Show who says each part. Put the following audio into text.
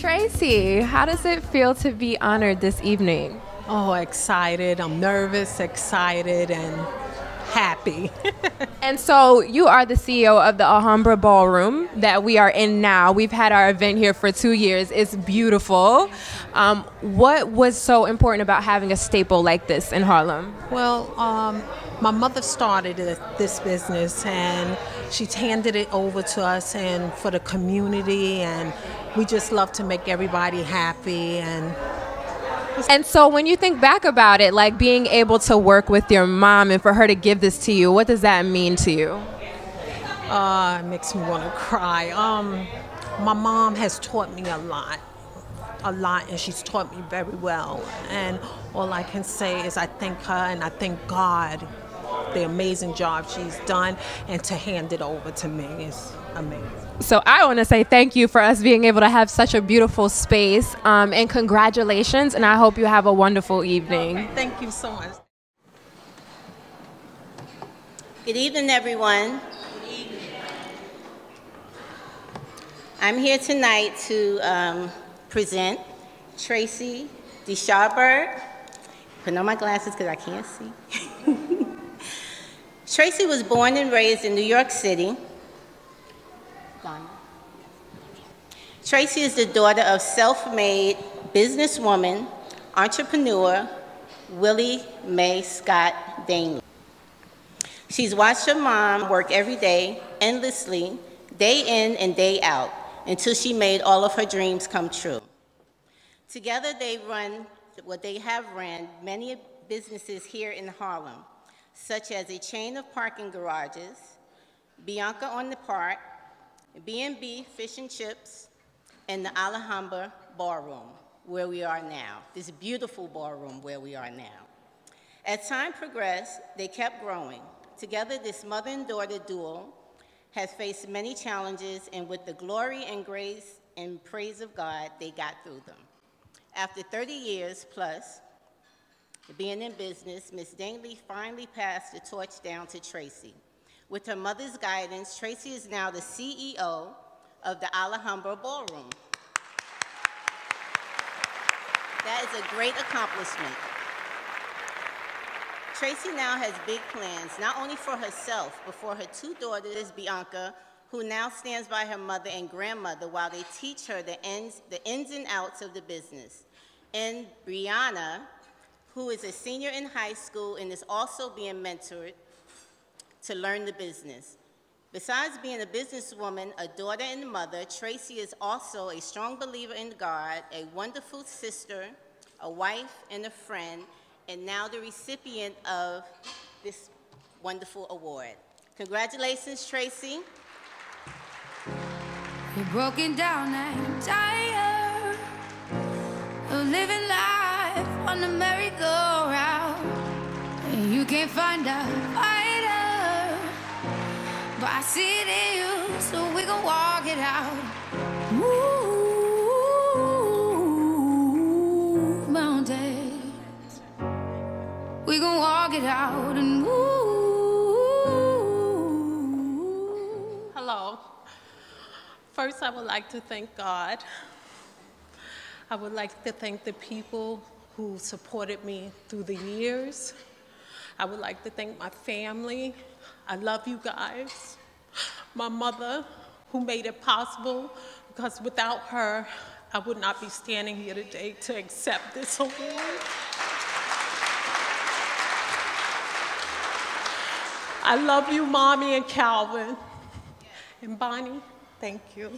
Speaker 1: Tracey, how does it feel to be honored this evening?
Speaker 2: Oh, excited. I'm nervous, excited, and happy.
Speaker 1: and so you are the CEO of the Alhambra Ballroom that we are in now. We've had our event here for two years. It's beautiful. Um, what was so important about having a staple like this in Harlem?
Speaker 2: Well, um, my mother started this business and she's handed it over to us and for the community and we just love to make everybody happy and
Speaker 1: and so when you think back about it, like being able to work with your mom and for her to give this to you, what does that mean to you?
Speaker 2: Uh, it makes me want to cry. Um, my mom has taught me a lot, a lot, and she's taught me very well. And all I can say is I thank her and I thank God the amazing job she's done and to hand it over to me is amazing.
Speaker 1: So I want to say thank you for us being able to have such a beautiful space um, and congratulations and I hope you have a wonderful evening.
Speaker 2: Thank you so much.
Speaker 3: Good evening everyone. Good evening. I'm here tonight to um, present Tracey DeC'habert. Put on my glasses because I can't see. Tracey was born and raised in New York City. Tracey is the daughter of self-made businesswoman, entrepreneur, Willie Mae Scott Danley. She's watched her mom work every day, endlessly, day in and day out, until she made all of her dreams come true. Together they run, what well, they have ran, many businesses here in Harlem, such as a chain of parking garages, Bianca on the Park, B&B Fish and Chips, and the Alhambra Ballroom, where we are now, this beautiful ballroom where we are now. As time progressed, they kept growing. Together, this mother and daughter duo has faced many challenges, and with the glory and grace and praise of God, they got through them. After 30 years plus, being in business, Ms. Danley finally passed the torch down to Tracey. With her mother's guidance, Tracey is now the CEO of the Alhambra Ballroom. That is a great accomplishment. Tracey now has big plans, not only for herself, but for her two daughters, Bianca, who now stands by her mother and grandmother while they teach her the ins, the ins and outs of the business. And Brianna, who is a senior in high school and is also being mentored to learn the business. Besides being a businesswoman, a daughter and mother, Tracey is also a strong believer in God, a wonderful sister, a wife and a friend, and now the recipient of this wonderful award. Congratulations, Tracey.
Speaker 4: You're broken down and tired of living life on the merry-go-round. And you can't find a fighter, but I see it in you, so we gon' walk it out. Move mountains, we gon' walk it out and move.
Speaker 2: Hello. First, I would like to thank God I would like to thank the people who supported me through the years. I would like to thank my family. I love you guys. My mother, who made it possible, because without her, I would not be standing here today to accept this award. I love you, Mommy and Calvin. And Bonnie, thank you.